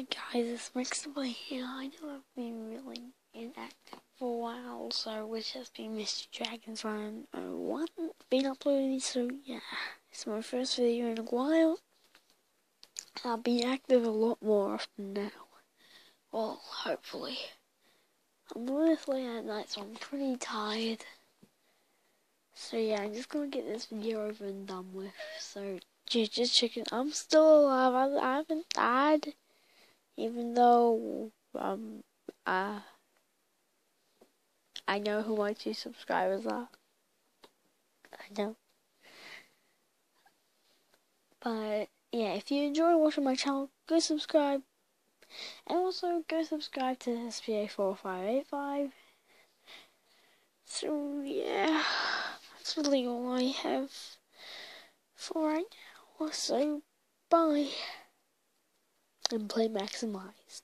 yeah, guys, it's Maximize here. I know I've been really inactive for a while, so it's just been Mr. Dragon's Run 01 been uploaded, so yeah, it's my first video in a while. I'll be active a lot more often now. Well, hopefully. I'm this late at night, so I'm pretty tired. So yeah, I'm just gonna get this video over and done with. So just chicken. I'm still alive. I, I haven't died, even though um uh I know who my two subscribers are. I know. But yeah, if you enjoy watching my channel, go subscribe. And also go subscribe to SPA4585. So yeah, that's really all I have for right now. So bye. And play maximized.